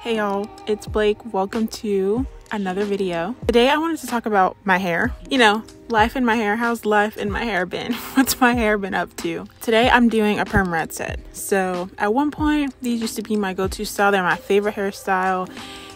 Hey y'all, it's Blake. Welcome to another video. Today I wanted to talk about my hair. You know, life in my hair. How's life in my hair been? What's my hair been up to? Today I'm doing a perm rod set. So at one point, these used to be my go-to style. They're my favorite hairstyle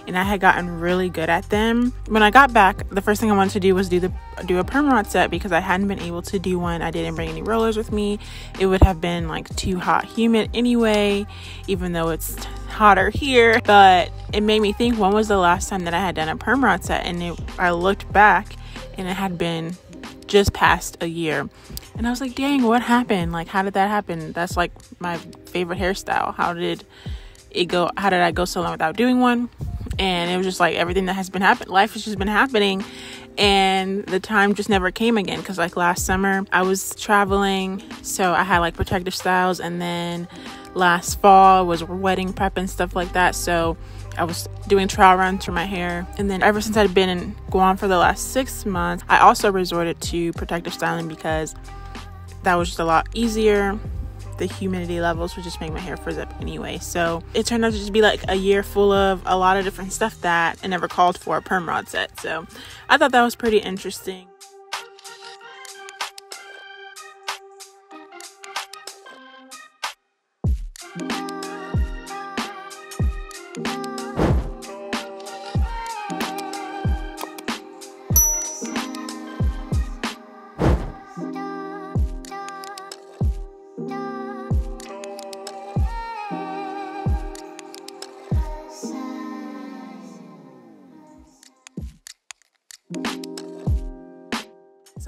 and I had gotten really good at them. When I got back, the first thing I wanted to do was do the do a perm rod set because I hadn't been able to do one. I didn't bring any rollers with me. It would have been like too hot humid anyway, even though it's hotter here. But it made me think when was the last time that I had done a perm rod set and it, I looked back and it had been just past a year. And I was like, dang, what happened? Like, how did that happen? That's like my favorite hairstyle. How did it go? How did I go so long without doing one? And it was just like everything that has been happening life has just been happening and the time just never came again because like last summer i was traveling so i had like protective styles and then last fall was wedding prep and stuff like that so i was doing trial runs for my hair and then ever since i'd been in guam for the last six months i also resorted to protective styling because that was just a lot easier the humidity levels would just make my hair frizz up anyway. So it turned out to just be like a year full of a lot of different stuff that I never called for a perm rod set. So I thought that was pretty interesting.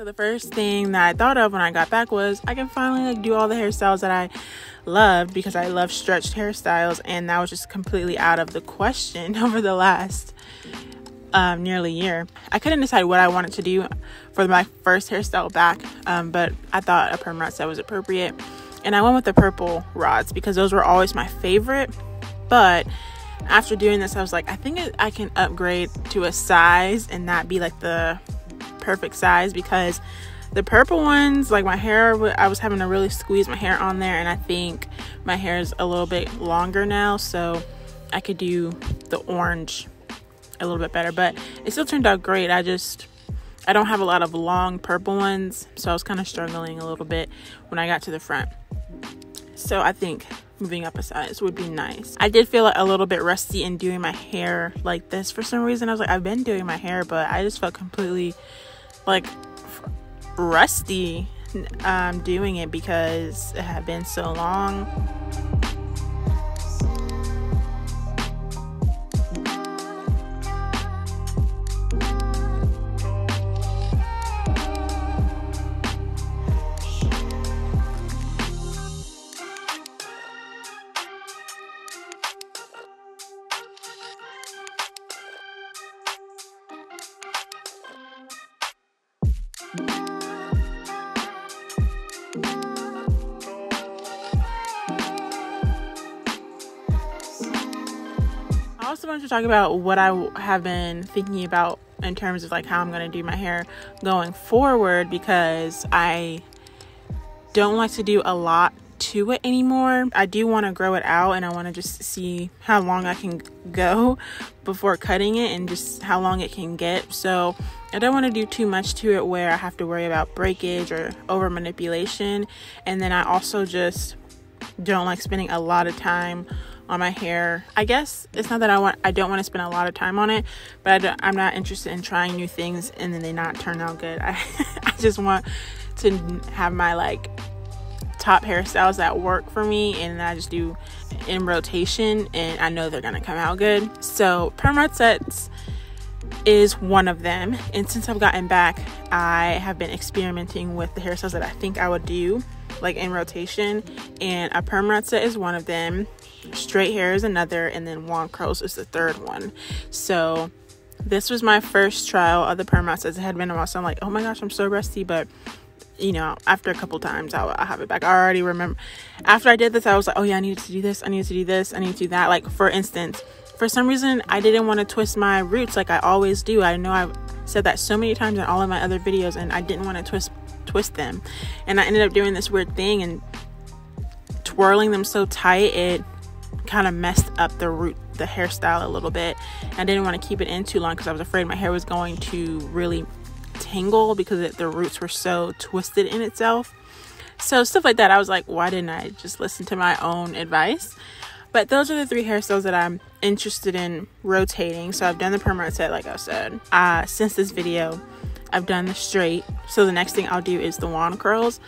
So the first thing that I thought of when I got back was I can finally like do all the hairstyles that I loved because I love stretched hairstyles and that was just completely out of the question over the last um, nearly year. I couldn't decide what I wanted to do for my first hairstyle back, um, but I thought a perm rod set was appropriate. And I went with the purple rods because those were always my favorite. But after doing this, I was like, I think I can upgrade to a size and not be like the perfect size because the purple ones like my hair i was having to really squeeze my hair on there and i think my hair is a little bit longer now so i could do the orange a little bit better but it still turned out great i just i don't have a lot of long purple ones so i was kind of struggling a little bit when i got to the front so i think moving up a size would be nice. I did feel a little bit rusty in doing my hair like this for some reason. I was like, I've been doing my hair, but I just felt completely like rusty um, doing it because it had been so long. Also wanted to talk about what I have been thinking about in terms of like how I'm going to do my hair going forward because I don't like to do a lot to it anymore. I do want to grow it out and I want to just see how long I can go before cutting it and just how long it can get. So I don't want to do too much to it where I have to worry about breakage or over manipulation. And then I also just don't like spending a lot of time on my hair. I guess it's not that I want I don't want to spend a lot of time on it, but I am not interested in trying new things and then they not turn out good. I I just want to have my like top hairstyles that work for me and I just do in rotation and I know they're gonna come out good. So perm sets is one of them. And since I've gotten back I have been experimenting with the hairstyles that I think I would do like in rotation. And a perm is one of them. Straight hair is another and then wand curls is the third one. So this was my first trial of the perm it had been a while so i'm like oh my gosh i'm so rusty. But you know after a couple times I'll, I'll have it back. I already remember after i did this i was like oh yeah i needed to do this. I needed to do this. I need to do that. Like for instance for some reason i didn't want to twist my roots like i always do i know i've said that so many times in all of my other videos and i didn't want to twist twist them and i ended up doing this weird thing and twirling them so tight it kind of messed up the root the hairstyle a little bit. I didn't want to keep it in too long because I was afraid my hair was going to really tangle because it, the roots were so twisted in itself. So stuff like that, I was like, why didn't I just listen to my own advice? But those are the three hairstyles that I'm interested in rotating. So I've done the perm set, like I said. Uh, since this video, I've done the straight. So the next thing I'll do is the wand curls.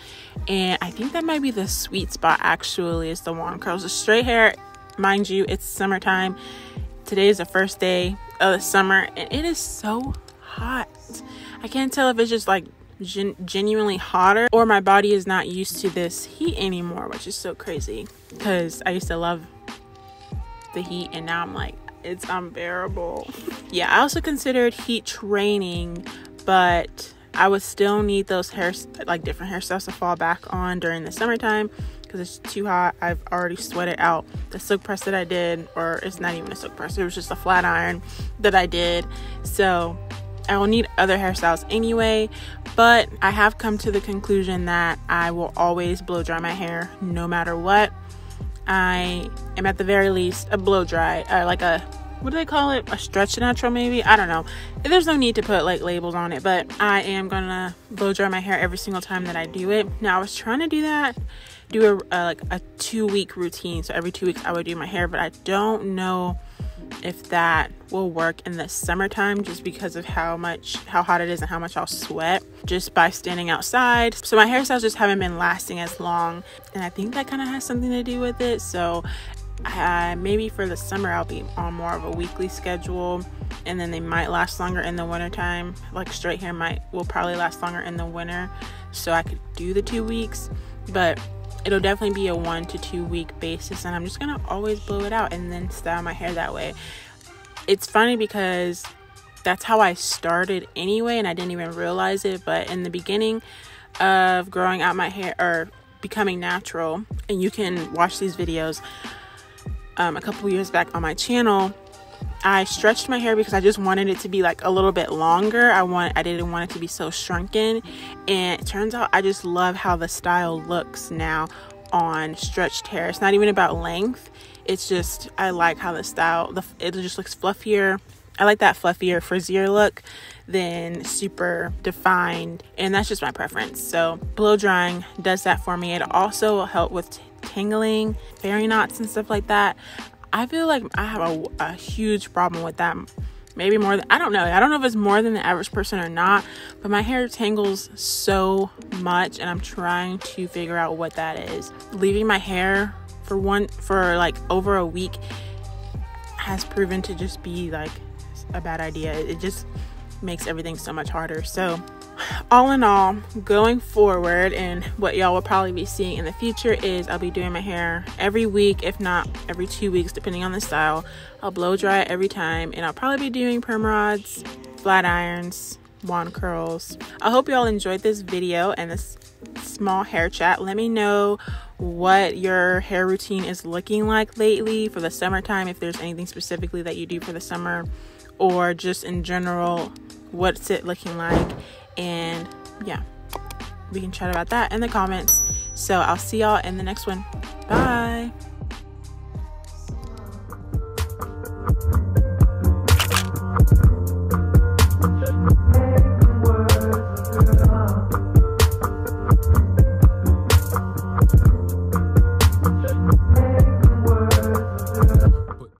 And I think that might be the sweet spot actually is the wand curls. The straight hair, mind you, it's summertime. Today is the first day of the summer and it is so hot. I can't tell if it's just like gen- genuinely hotter or my body is not used to this heat anymore, which is so crazy because I used to love the heat and now I'm like, it's unbearable. Yeah, I also considered heat training, but I would still need those hair like different hairstyles to fall back on during the summertime because it's too hot. I've already sweated out the silk press that I did, or it's not even a silk press, it was just a flat iron that I did. So I will need other hairstyles anyway, but I have come to the conclusion that I will always blow dry my hair no matter what. I am at the very least a blow dry, uh, like a what do they call it? A stretch natural, maybe? I don't know. There's no need to put like labels on it, but I am gonna blow dry my hair every single time that I do it. Now, I was trying to do that, do a, like a two week routine. So every two weeks I would do my hair, but I don't know if that will work in the summertime just because of how much how hot it is and how much I'll sweat just by standing outside. So my hairstyles just haven't been lasting as long and I think that kind of has something to do with it. So uh, maybe for the summer I'll be on more of a weekly schedule and then they might last longer in the wintertime. Like straight hair might will probably last longer in the winter so I could do the two weeks but it'll definitely be a one to two week basis and i'm just gonna always blow it out and then style my hair that way. It's funny because that's how i started anyway and i didn't even realize it but in the beginning of growing out my hair or becoming natural and you can watch these videos um, a couple years back on my channel I stretched my hair because I just wanted it to be like a little bit longer. I want I didn't want it to be so shrunken. And it turns out I just love how the style looks now on stretched hair. It's not even about length. It's just I like how the style the it just looks fluffier. I like that fluffier frizzier look than super defined and that's just my preference. So blow drying does that for me. It also will help with tangling, fairy knots and stuff like that. I feel like I have a, a huge problem with that. Maybe more than, I don't know. I don't know if it's more than the average person or not, but my hair tangles so much and I'm trying to figure out what that is. Leaving my hair for one, for like over a week has proven to just be like a bad idea. It just makes everything so much harder. So all in all, going forward, and what y'all will probably be seeing in the future is I'll be doing my hair every week, if not every two weeks, depending on the style. I'll blow dry it every time, and I'll probably be doing perm rods, flat irons, wand curls. I hope y'all enjoyed this video and this small hair chat. Let me know what your hair routine is looking like lately for the summertime, if there's anything specifically that you do for the summer, or just in general, what's it looking like and yeah, we can chat about that in the comments. So I'll see y'all in the next one. Bye.